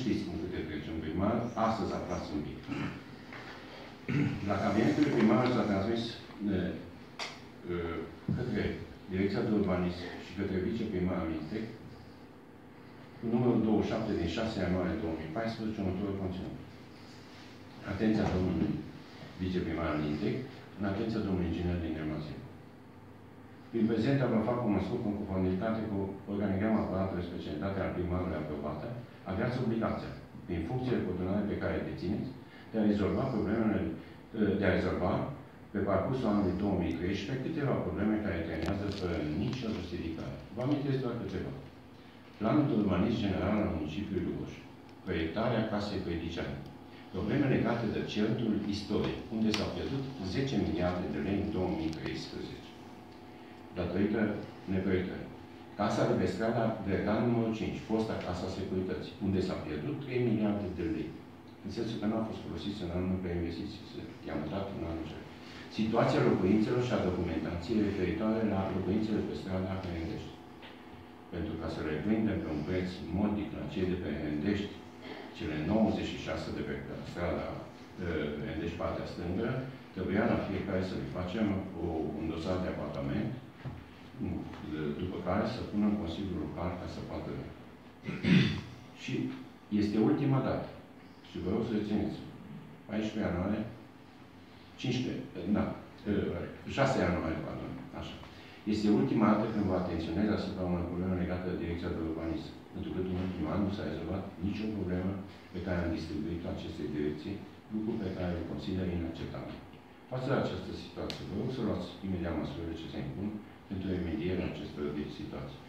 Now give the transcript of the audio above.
știți cum câte trece un primar, astăzi aflați un pic. La cabinetul primarului s-a transmis uh, uh, către Direcția de Urbanism și către viceprimarul Intec, cu numărul 27 din 6 ianuarie 2014, următorul conținut. Atenția domnului viceprimar al INTEC, în atenția domnului inginer din Dermazie. Prin prezent vă fac un măsuri în conformitate cu organigrama aparatului specialitate al primarului aprobată, aveați obligația, prin funcțiile coordonate pe care dețineți, de a rezolva problemele, de a rezolva pe parcursul anului 2013 câteva probleme care trenează fără nicio justificare. Vă amintesc doar câteva. Planul de urbanism general al municipiului Lugoș, proiectarea casei Păidiciani, probleme legate de centrul istoric, unde s-au pierdut 10 miliarde de lei în 2013, datorită neproiectării. Casa de pe strada Verdan numărul 5, fosta Casa Securității, unde s-a pierdut 3 miliarde de lei. În sensul că nu a fost folosit în anul pe investiții, i-am dat în anul cel. Situația locuințelor și a documentației referitoare la locuințele pe strada Hărendești. Pentru ca să le vindem pe un preț modic la cei de pe Hărendești, cele 96 de pe strada Hărendești partea stângă, trebuia la fiecare să le facem o, un dosar de apartament, după care să pună în Consiliul Local ca să poată. și este ultima dată. Și vă rog să rețineți. 14 ianuarie, 15, da, 6 ianuarie, pardon, așa. Este ultima dată când vă atenționez asupra unor probleme legate de direcția de urbanism. Pentru că în ultimul an nu s-a rezolvat nicio problemă pe care am distribuit-o acestei direcții, lucru pe care îl consider inacceptabil. Față de această situație, vă rog să luați imediat măsurile ce se impun pentru remedierea acestor situații.